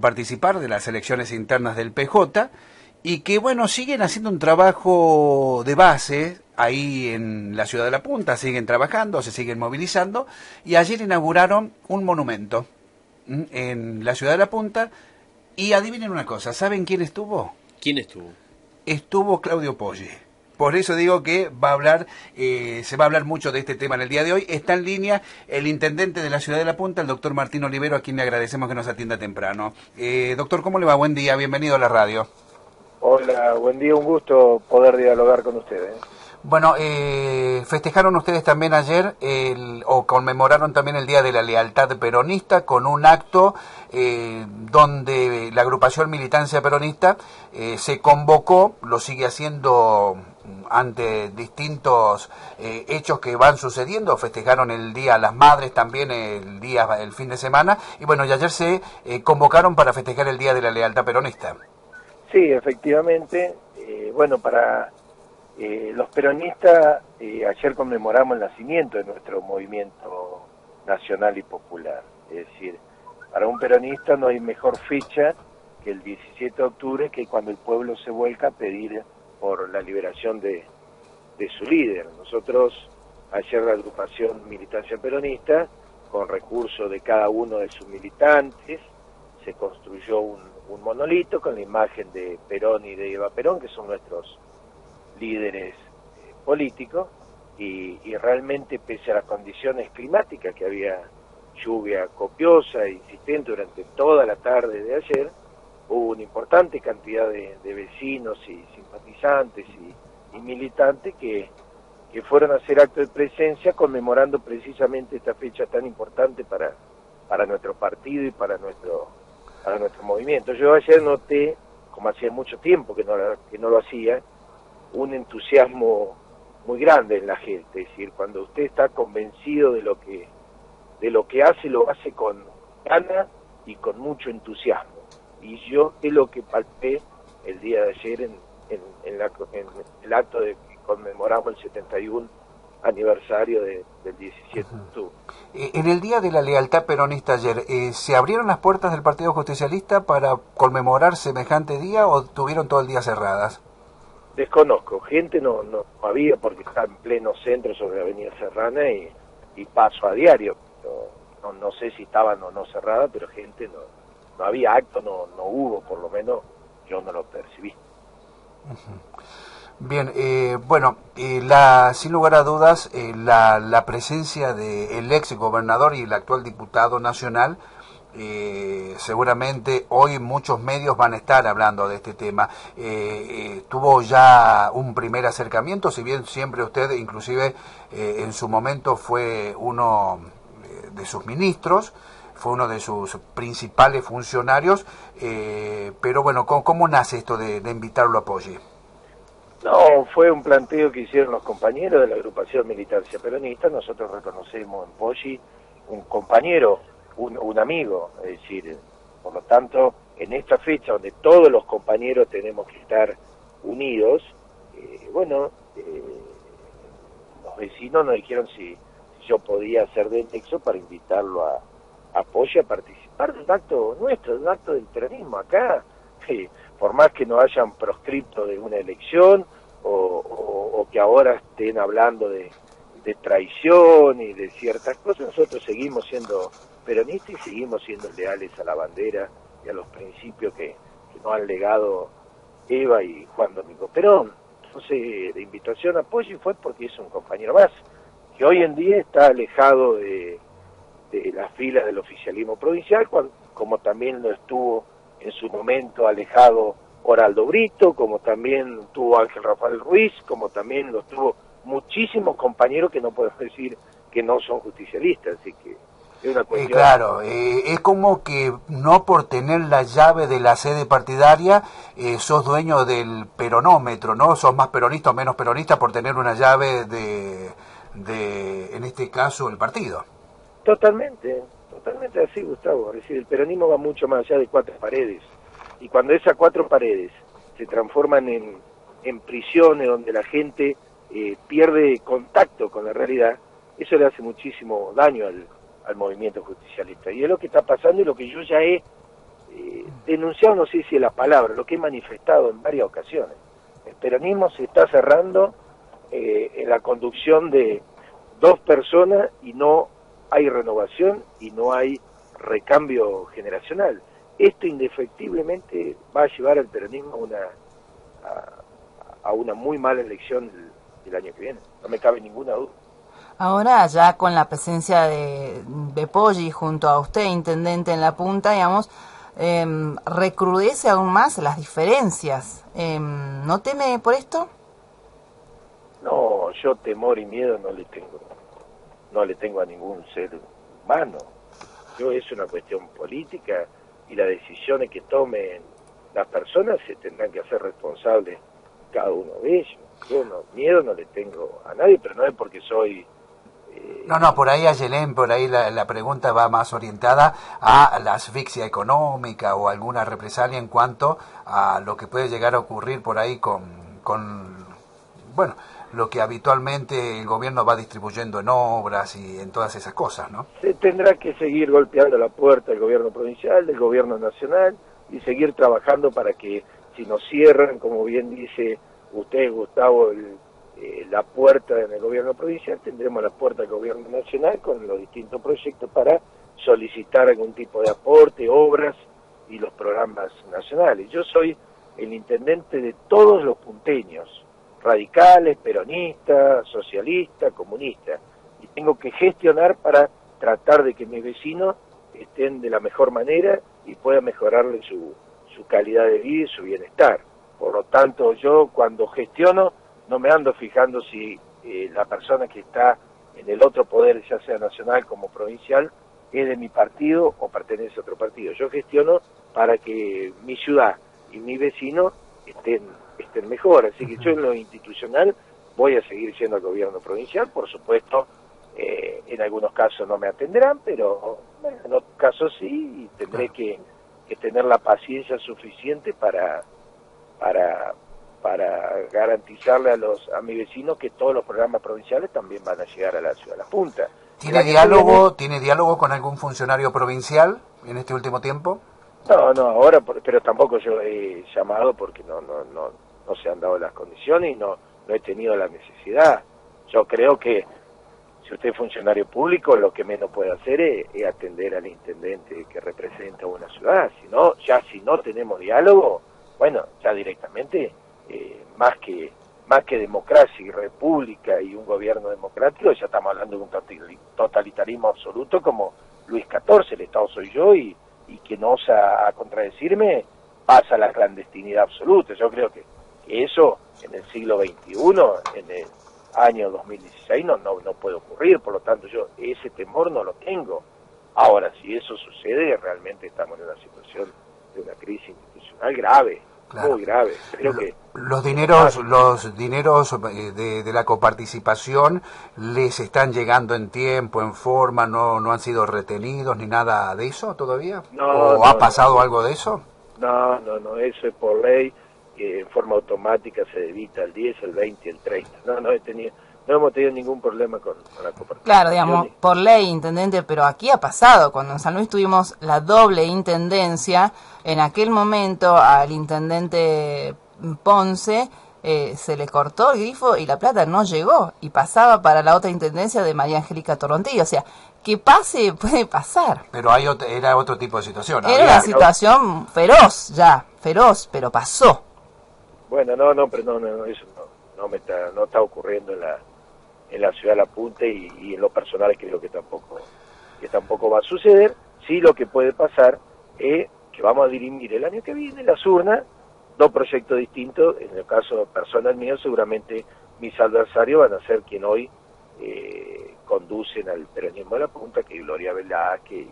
participar de las elecciones internas del PJ y que bueno, siguen haciendo un trabajo de base ahí en la ciudad de La Punta, siguen trabajando, se siguen movilizando y ayer inauguraron un monumento en la ciudad de La Punta y adivinen una cosa, ¿saben quién estuvo? ¿Quién estuvo? Estuvo Claudio Poggi. Por eso digo que va a hablar, eh, se va a hablar mucho de este tema en el día de hoy. Está en línea el intendente de la ciudad de La Punta, el doctor Martín Olivero, a quien le agradecemos que nos atienda temprano. Eh, doctor, ¿cómo le va? Buen día, bienvenido a la radio. Hola, buen día, un gusto poder dialogar con ustedes. Bueno, eh, festejaron ustedes también ayer el, o conmemoraron también el Día de la Lealtad Peronista con un acto eh, donde la agrupación Militancia Peronista eh, se convocó, lo sigue haciendo ante distintos eh, hechos que van sucediendo, festejaron el Día las Madres también el día, el fin de semana, y bueno, y ayer se eh, convocaron para festejar el Día de la Lealtad Peronista. Sí, efectivamente, eh, bueno, para eh, los peronistas, ayer conmemoramos el nacimiento de nuestro movimiento nacional y popular. Es decir, para un peronista no hay mejor fecha que el 17 de octubre, que cuando el pueblo se vuelca a pedir por la liberación de, de su líder. Nosotros, ayer la agrupación Militancia Peronista, con recursos de cada uno de sus militantes, se construyó un, monolito con la imagen de Perón y de Eva Perón, que son nuestros líderes eh, políticos y, y, realmente pese a las condiciones climáticas que había lluvia copiosa e insistente durante toda la tarde de ayer, hubo una importante cantidad de, vecinos y simpatizantes y, militantes que, que, fueron a hacer acto de presencia conmemorando precisamente esta fecha tan importante para, para nuestro partido y para nuestro, para nuestro movimiento. Yo ayer noté, como hacía mucho tiempo que no, que no lo hacía, un entusiasmo muy grande en la gente, es decir, cuando usted está convencido de lo que de lo que hace, lo hace con ganas y con mucho entusiasmo. Y yo es lo que palpé el día de ayer en, en, en, la, en el acto de que conmemoramos el 71 aniversario de, del 17 de octubre. En el Día de la Lealtad Peronista ayer, eh, ¿se abrieron las puertas del Partido Justicialista para conmemorar semejante día o tuvieron todo el día cerradas? Desconozco, gente no, no había porque está en pleno centro sobre la Avenida Serrana y, y paso a diario. No, no, no, sé si estaban o no cerradas, pero gente no, no había acto, no, no hubo, por lo menos yo no lo percibí. Bien, eh, bueno, eh, la, sin lugar a dudas, eh, la, la, presencia del de ex gobernador y el actual diputado nacional, eh, seguramente hoy muchos medios van a estar hablando de este tema. tuvo ya un primer acercamiento, si bien siempre usted, inclusive en su momento, fue uno de sus ministros, fue uno de sus principales funcionarios, pero bueno, ¿cómo, ¿cómo, nace esto de, invitarlo a apoye? No, fue un planteo que hicieron los compañeros de la agrupación Militancia Peronista. Nosotros reconocemos en Poggi un compañero, un, un, amigo. Es decir, por lo tanto, en esta fecha donde todos los compañeros tenemos que estar unidos, eh, bueno, eh, los vecinos nos dijeron si, si, yo podía hacer de nexo para invitarlo a, a Poggi a participar de un acto nuestro, de un acto del peronismo. Acá por más que no hayan proscripto de una elección o, que ahora estén hablando de, traición y de ciertas cosas, nosotros seguimos siendo peronistas y seguimos siendo leales a la bandera y a los principios que, que nos han legado Eva y Juan Domingo Perón. Entonces, la invitación a Poggi fue porque es un compañero más, que hoy en día está alejado de, de las filas del oficialismo provincial, cuando, como también lo estuvo en su momento alejado Oraldo Brito, como también tuvo Ángel Rafael Ruiz, como también lo tuvo muchísimos compañeros que no podemos decir que no son justicialistas, así que es una cuestión... Eh, claro, eh, es como que no por tener la llave de la sede partidaria eh, sos dueño del peronómetro, ¿no? Sos más peronista o menos peronista por tener una llave de, de en este caso, el partido. Totalmente, totalmente así, Gustavo. Es decir, el peronismo va mucho más allá de cuatro paredes. Y cuando esas cuatro paredes se transforman en, en prisiones donde la gente eh, pierde contacto con la realidad, eso le hace muchísimo daño al, al, movimiento justicialista. Y es lo que está pasando y lo que yo ya he eh, denunciado, no sé si es la palabra, lo que he manifestado en varias ocasiones. El peronismo se está cerrando eh, en la conducción de dos personas y no hay renovación y no hay recambio generacional. Esto indefectiblemente va a llevar al peronismo a una, a, una muy mala elección el, año que viene, no me cabe ninguna duda. Ahora ya con la presencia de, de Poggi junto a usted, intendente en la punta, digamos, eh, recrudece aún más las diferencias. Em, ¿No teme por esto? No, yo temor y miedo no le tengo. No le tengo a ningún ser humano. Yo es una cuestión política y las decisiones que tomen las personas se tendrán que hacer responsables cada uno de ellos. Yo no, miedo no le tengo a nadie, pero no es porque soy eh, no, no, por ahí a Yelén, por ahí la, la, pregunta va más orientada a la asfixia económica o alguna represalia en cuanto a lo que puede llegar a ocurrir por ahí con, con bueno, lo que habitualmente el gobierno va distribuyendo en obras y en todas esas cosas, ¿no? Tendrá que seguir golpeando la puerta del gobierno provincial, del gobierno nacional y seguir trabajando para que si nos cierran, como bien dice usted, Gustavo, el eh, la puerta en el gobierno provincial, tendremos la puerta del gobierno nacional con los distintos proyectos para solicitar algún tipo de aporte, obras y los programas nacionales. Yo soy el intendente de todos los punteños, radicales, peronistas, socialistas, comunistas, y tengo que gestionar para tratar de que mis vecinos estén de la mejor manera y puedan mejorarle su, su calidad de vida y su bienestar. Por lo tanto, yo cuando gestiono no me ando fijando si eh, la persona que está en el otro poder, ya sea nacional como provincial, es de mi partido o pertenece a otro partido. Yo gestiono para que mi ciudad y mi vecino estén, estén mejor. Así que yo en lo institucional voy a seguir siendo el gobierno provincial. Por supuesto, eh, en algunos casos no me atenderán, pero en otros casos sí y tendré que, que tener la paciencia suficiente para, para, para garantizarle a los a mi vecinos que todos los programas provinciales también van a llegar a la ciudad de la punta. ¿Tiene diálogo, ¿Tiene diálogo con algún funcionario provincial en este último tiempo? No, no, ahora, pero tampoco yo he llamado porque no, no, no, no se han dado las condiciones y no, no he tenido la necesidad. Yo creo que si usted es funcionario público, lo que menos puede hacer es, atender al intendente que representa una ciudad. Si no, ya si no tenemos diálogo, bueno, ya directamente eh, más que más que democracia y república y un gobierno democrático, ya estamos hablando de un totalitarismo absoluto como Luis XIV, el Estado soy yo y, y que no osa a contradecirme pasa a la clandestinidad absoluta. Yo creo que, eso en el siglo XXI, en el año 2016, no, no, no puede ocurrir, por lo tanto yo ese temor no lo tengo. Ahora, si eso sucede, realmente estamos en una situación de una crisis institucional grave muy grave. Creo que los dineros, los dineros eh, de, la coparticipación les están llegando en tiempo, en forma, no, no han sido retenidos ni nada de eso todavía. ¿O ha pasado algo de eso? No, no, no, eso es por ley que en forma automática se debita el 10, el 20 y el 30. No, no he tenido no hemos tenido ningún problema con, la coparticipación. Claro, digamos, por ley, intendente, pero aquí ha pasado, cuando en San Luis tuvimos la doble intendencia, en aquel momento al intendente Ponce eh, se le cortó el grifo y la plata no llegó y pasaba para la otra intendencia de María Angélica Torontillo. O sea, que pase puede pasar. Pero hay era otro tipo de situación. Era una situación feroz ya, feroz, pero pasó. Bueno, no, no, pero no, no, eso no, no, me está, no está ocurriendo en la, en la ciudad de La Punta y, en lo personal creo que tampoco, que tampoco va a suceder. Sí lo que puede pasar es que vamos a dirimir el año que viene las urnas, dos proyectos distintos, en el caso personal mío seguramente mis adversarios van a ser quien hoy eh, conducen al peronismo de La Punta, que Gloria Velázquez,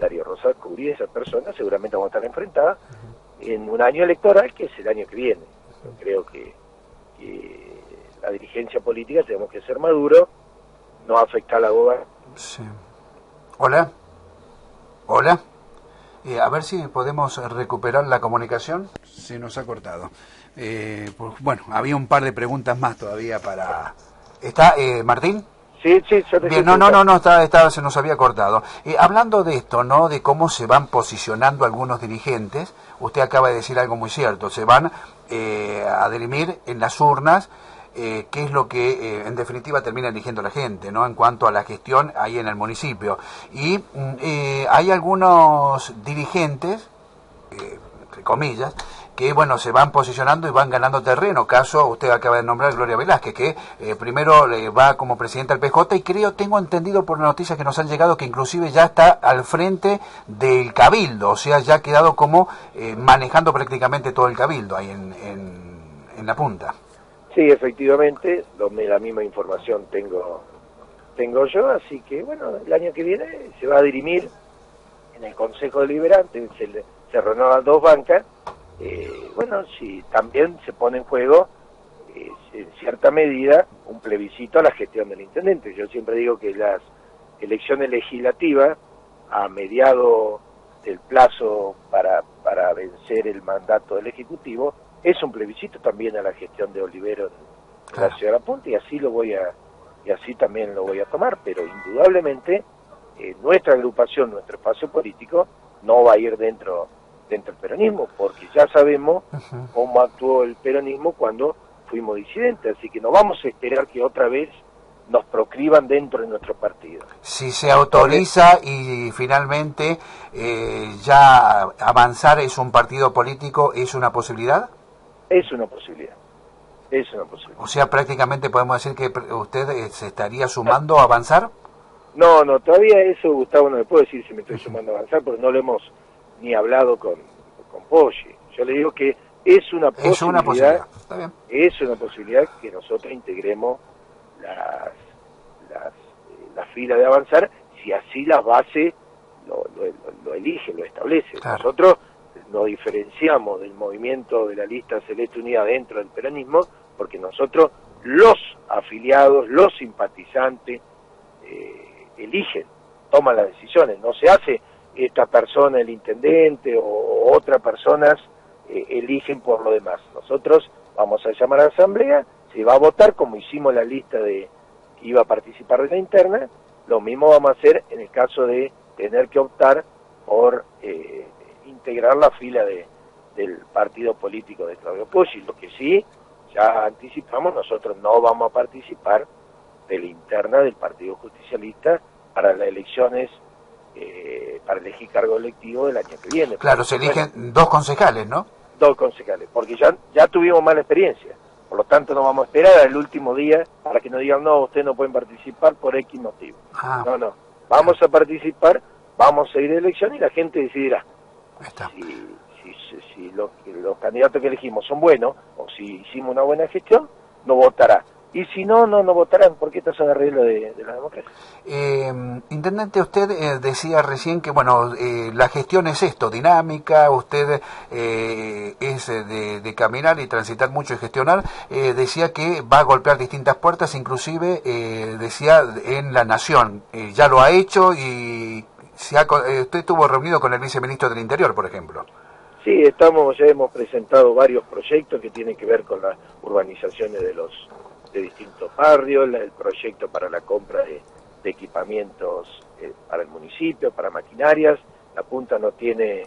Darío Rosa Cubrí, esas personas seguramente van a estar enfrentadas en un año electoral que es el año que viene. Yo creo que la dirigencia política tenemos que ser maduros, no afectar a la gobernación. Sí. Hola. Hola. Eh, a ver si podemos recuperar la comunicación. Se nos ha cortado. Eh, pues, bueno, había un par de preguntas más todavía para... ¿Está eh, Martín? Sí, sí, yo Bien, no, no, no, no, estaba, estaba, se nos había cortado. Eh, hablando de esto, ¿no? De cómo se van posicionando algunos dirigentes, usted acaba de decir algo muy cierto, se van eh, a dirimir en las urnas eh, qué es lo que eh, en definitiva termina eligiendo la gente, ¿no? En cuanto a la gestión ahí en el municipio. Y mm, eh, hay algunos dirigentes, eh, entre comillas, que bueno se van posicionando y van ganando terreno. Caso, usted acaba de nombrar Gloria Velázquez, que eh, primero le va como presidenta al PJ y creo, tengo entendido por noticias que nos han llegado que inclusive ya está al frente del cabildo, o sea, ya ha quedado como eh, manejando prácticamente todo el cabildo ahí en, en, en la punta. Sí, efectivamente, lo, la misma información tengo tengo yo, así que bueno, el año que viene se va a dirimir en el Consejo Deliberante, se, se renuevan dos bancas eh, bueno, si también se pone en juego, eh, en cierta medida, un plebiscito a la gestión del intendente. Yo siempre digo que las elecciones legislativas, a mediado del plazo para, para vencer el mandato del Ejecutivo, es un plebiscito también a la gestión de Olivero en claro. la ciudad de la Punta y así lo voy a y así también lo voy a tomar, pero indudablemente eh, nuestra agrupación, nuestro espacio político no va a ir dentro dentro del peronismo, porque ya sabemos cómo actuó el peronismo cuando fuimos disidentes, así que no vamos a esperar que otra vez nos proscriban dentro de nuestro partido. Si se autoriza y finalmente eh, ya avanzar es un partido político, ¿es una posibilidad? Es una posibilidad. Es una posibilidad. O sea, prácticamente podemos decir que usted eh, se estaría sumando a avanzar. No, no, todavía eso, Gustavo, no me puedo decir si me estoy sumando a avanzar, porque no lo hemos ni hablado con, con Poggi. Yo le digo que es una posibilidad, es una posibilidad, Está bien. Es una posibilidad que nosotros integremos las, las, eh, la fila de avanzar si así las bases lo, lo, lo elige, lo establece. Claro. Nosotros nos diferenciamos del movimiento de la lista Celeste Unida dentro del peronismo porque nosotros, los afiliados, los simpatizantes, eh, eligen, toman las decisiones, no se hace esta persona, el intendente o otras personas eh, eligen por lo demás. Nosotros vamos a llamar a la asamblea, se va a votar como hicimos la lista de que iba a participar de la interna, lo mismo vamos a hacer en el caso de tener que optar por eh, integrar la fila de, del partido político de Claudio Poggi. Lo que sí, ya anticipamos, nosotros no vamos a participar de la interna del Partido Justicialista para las elecciones eh, para elegir cargo electivo del año que viene. Claro, se eligen bueno, dos concejales, ¿no? Dos concejales, porque ya, ya tuvimos mala experiencia. Por lo tanto, no vamos a esperar al último día para que nos digan, no, ustedes no pueden participar por X motivo. Ah. No, no. Vamos a participar, vamos a ir a elección y la gente decidirá. Si, si, si, si los, los candidatos que elegimos son buenos o si hicimos una buena gestión, no votará y si no, no, no votarán, porque estos son arreglos de, de la democracia. Eh, Intendente, usted eh, decía recién que, bueno, eh, la gestión es esto, dinámica, usted eh, es de, de, caminar y transitar mucho y gestionar, eh, decía que va a golpear distintas puertas, inclusive decía en la Nación, ya lo ha hecho y se ha, usted estuvo reunido con el viceministro del Interior, por ejemplo. Sí, estamos, ya hemos presentado varios proyectos que tienen que ver con las urbanizaciones de los de distintos barrios, el proyecto para la compra de, equipamientos eh, para el municipio, para maquinarias. La punta no tiene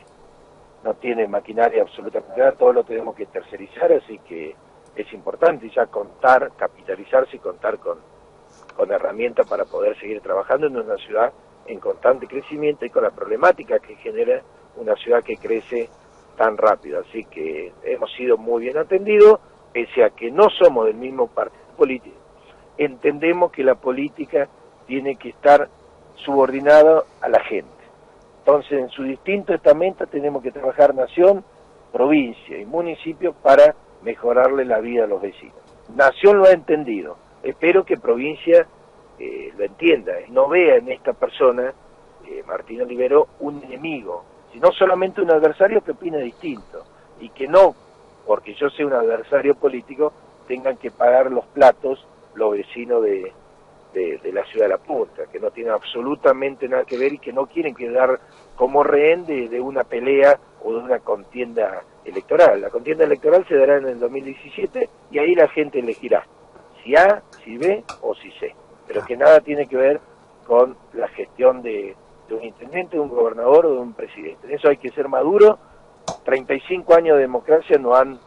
no tiene maquinaria absolutamente nada, todo lo tenemos que tercerizar, así que es importante ya contar, capitalizarse y contar con, con herramientas para poder seguir trabajando en una ciudad en constante crecimiento y con la problemática que genera una ciudad que crece tan rápido. Así que hemos sido muy bien atendidos, pese a que no somos del mismo partido política. Entendemos que la política tiene que estar subordinada a la gente. Entonces, en su distinto estamento tenemos que trabajar nación, provincia y municipio para mejorarle la vida a los vecinos. Nación lo ha entendido. Espero que provincia eh, lo entienda no vea en esta persona, eh, Martín Olivero, un enemigo, sino solamente un adversario que opina distinto y que no, porque yo sea un adversario político, tengan que pagar los platos los vecinos de, de, de, la ciudad de La Punta, que no tienen absolutamente nada que ver y que no quieren quedar como rehén de, de, una pelea o de una contienda electoral. La contienda electoral se dará en el 2017 y ahí la gente elegirá si A, si B o si C. pero que nada tiene que ver con la gestión de, un intendente, de un gobernador o de un presidente. En eso hay que ser maduro. 35 años de democracia no han,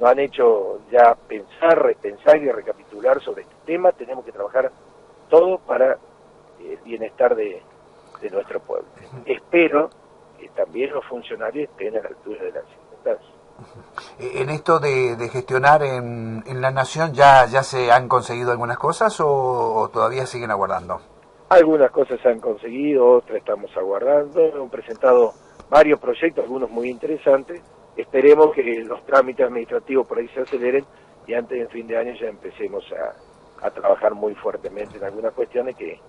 no han hecho ya pensar, repensar y recapitular sobre este tema. Tenemos que trabajar todo para el bienestar de, de nuestro pueblo. Espero que también los funcionarios estén a la altura de las circunstancias. Eh, en esto de, gestionar en, en, la nación, ¿ya, ¿ya se han conseguido algunas cosas o, todavía siguen aguardando? Algunas cosas se han conseguido, otras estamos aguardando. Hemos presentado varios proyectos, algunos muy interesantes. Esperemos que los trámites administrativos por ahí se aceleren y antes del fin de año ya empecemos a, a trabajar muy fuertemente en algunas cuestiones que,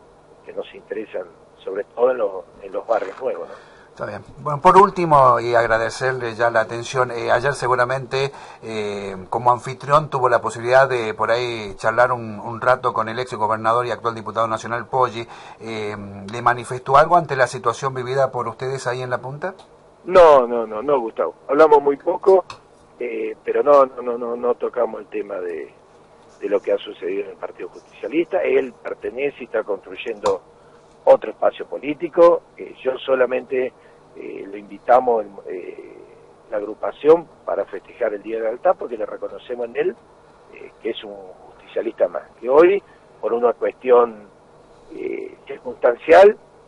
que nos interesan, sobre todo en, los, en los barrios nuevos. Está bien. Bueno, por último, y agradecerle ya la atención, eh, ayer seguramente eh, como anfitrión tuvo la posibilidad de por ahí charlar un, rato con el ex gobernador y actual diputado nacional Poggi. Eh, ¿Le manifestó algo ante la situación vivida por ustedes ahí en la punta? No, no, no, no, Gustavo. Hablamos muy poco, pero no, no, no, no tocamos el tema de, de lo que ha sucedido en el Partido Justicialista. Él pertenece y está construyendo otro espacio político. yo solamente eh, lo invitamos eh, la agrupación para festejar el Día de la Lealtad porque le reconocemos en él eh, que es un justicialista más, que hoy, por una cuestión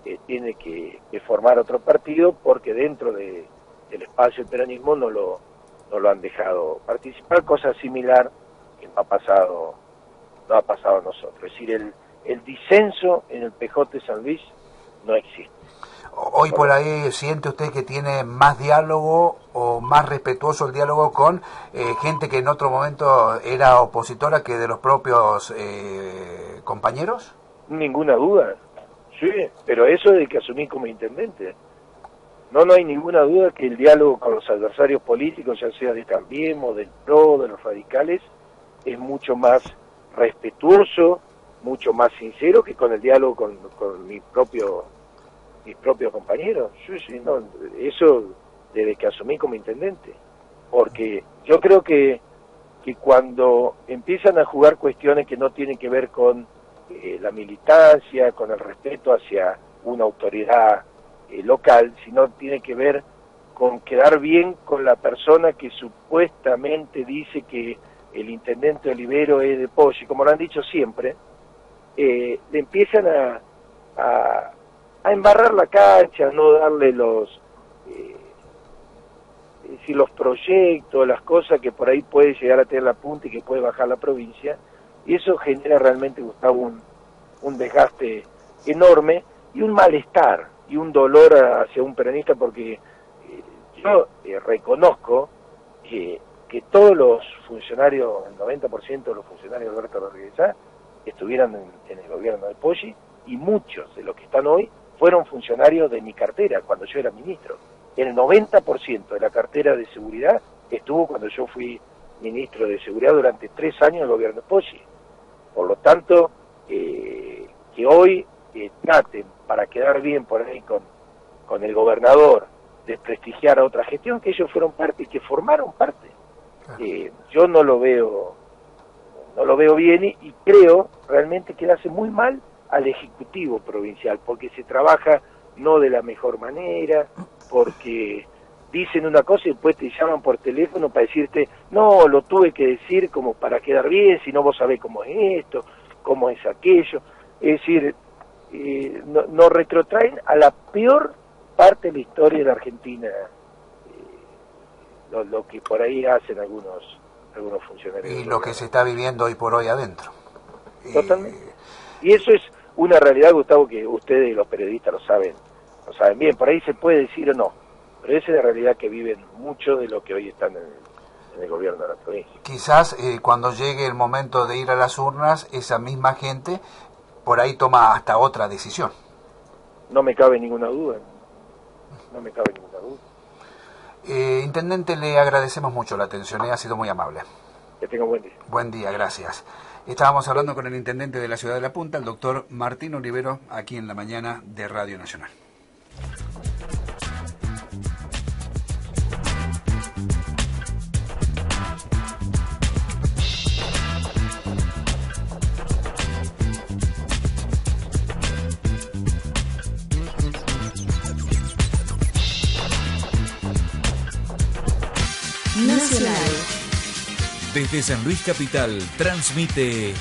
eh, tiene que, formar otro partido porque dentro de, del espacio del peronismo no lo, no lo han dejado participar, cosa similar que no ha pasado, no ha pasado a nosotros. Es decir, el, el disenso en el PJ San Luis no existe. Hoy por ahí siente usted que tiene más diálogo o más respetuoso el diálogo con eh, gente que en otro momento era opositora que de los propios eh, compañeros? Ninguna duda, sí, pero eso es de que asumí como intendente. No, no hay ninguna duda que el diálogo con los adversarios políticos, ya sea de Cambiemos, del PRO, de los radicales, es mucho más respetuoso, mucho más sincero que con el diálogo con, con mi propio mis propios compañeros. Sí, no, eso desde que asumí como intendente. Porque yo creo que, que cuando empiezan a jugar cuestiones que no tienen que ver con eh, la militancia, con el respeto hacia una autoridad eh, local, sino tiene que ver con quedar bien con la persona que supuestamente dice que el intendente Olivero es de Poggi, como lo han dicho siempre, eh, le empiezan a, a embarrar la cancha, no darle los, eh, decir, los proyectos, las cosas que por ahí puede llegar a tener la punta y que puede bajar la provincia, y eso genera realmente, Gustavo, un, desgaste enorme y un malestar y un dolor hacia un peronista porque eh, yo eh, reconozco que, que todos los funcionarios, el 90% de los funcionarios de Alberto Rodríguez estuvieran en, en, el gobierno de Poggi y muchos de los que están hoy fueron funcionarios de mi cartera cuando yo era ministro. El 90% de la cartera de seguridad estuvo cuando yo fui ministro de Seguridad durante tres años del gobierno de Poggi. Por lo tanto, eh, que hoy eh, traten para quedar bien por ahí con, con el gobernador, desprestigiar a otra gestión, que ellos fueron parte y que formaron parte. Eh, yo no lo veo no lo veo bien y, y creo realmente que hace muy mal al Ejecutivo Provincial, porque se trabaja no de la mejor manera, porque dicen una cosa y después te llaman por teléfono para decirte, no, lo tuve que decir como para quedar bien, si no vos sabés cómo es esto, cómo es aquello. Es decir, eh, nos retrotraen a la peor parte de la historia de la Argentina, eh, lo, que por ahí hacen algunos, algunos funcionarios. Y lo que se está viviendo hoy por hoy adentro. Totalmente. Y eso es una realidad, Gustavo, que ustedes los periodistas lo saben, lo saben bien. Por ahí se puede decir o no, pero esa es la realidad que viven muchos de los que hoy están en el, gobierno de la provincia. Quizás eh, cuando llegue el momento de ir a las urnas, esa misma gente por ahí toma hasta otra decisión. No me cabe ninguna duda, no me cabe ninguna duda. Eh, intendente, le agradecemos mucho la atención, eh, ha sido muy amable. Que tenga buen día. Buen día, gracias. Estábamos hablando con el intendente de la ciudad de La Punta, el doctor Martín Olivero, aquí en la mañana de Radio. Nacional. Desde San Luis Capital transmite